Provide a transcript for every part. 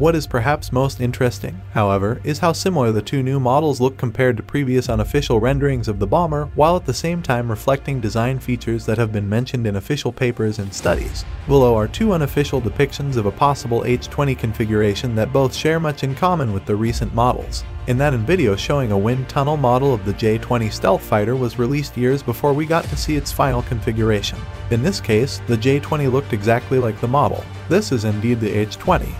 What is perhaps most interesting, however, is how similar the two new models look compared to previous unofficial renderings of the bomber, while at the same time reflecting design features that have been mentioned in official papers and studies. Below are two unofficial depictions of a possible H-20 configuration that both share much in common with the recent models. In that in video showing a wind tunnel model of the J-20 stealth fighter was released years before we got to see its final configuration. In this case, the J-20 looked exactly like the model. This is indeed the H-20.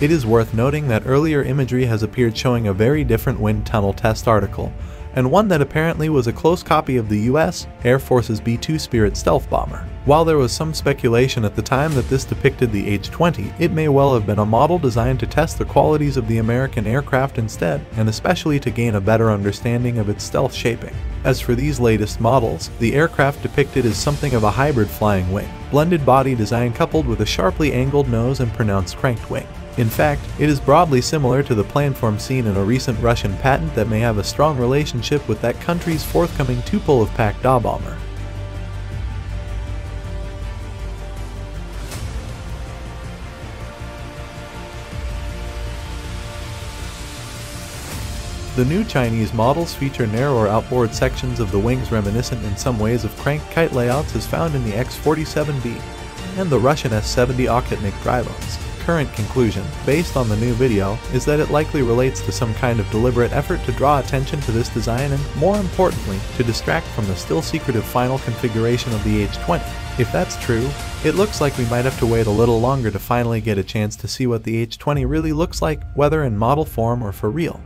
It is worth noting that earlier imagery has appeared showing a very different wind tunnel test article, and one that apparently was a close copy of the US Air Force's B-2 Spirit stealth bomber. While there was some speculation at the time that this depicted the H-20, it may well have been a model designed to test the qualities of the American aircraft instead, and especially to gain a better understanding of its stealth shaping. As for these latest models, the aircraft depicted is something of a hybrid flying wing, blended body design coupled with a sharply angled nose and pronounced cranked wing. In fact, it is broadly similar to the planform seen in a recent Russian patent that may have a strong relationship with that country's forthcoming Tupolev of PAK DA bomber. The new Chinese models feature narrower outboard sections of the wings reminiscent in some ways of crank kite layouts as found in the X-47B and the Russian S-70 Okhotnik drybones. Current conclusion, based on the new video, is that it likely relates to some kind of deliberate effort to draw attention to this design and, more importantly, to distract from the still secretive final configuration of the H-20. If that's true, it looks like we might have to wait a little longer to finally get a chance to see what the H-20 really looks like, whether in model form or for real.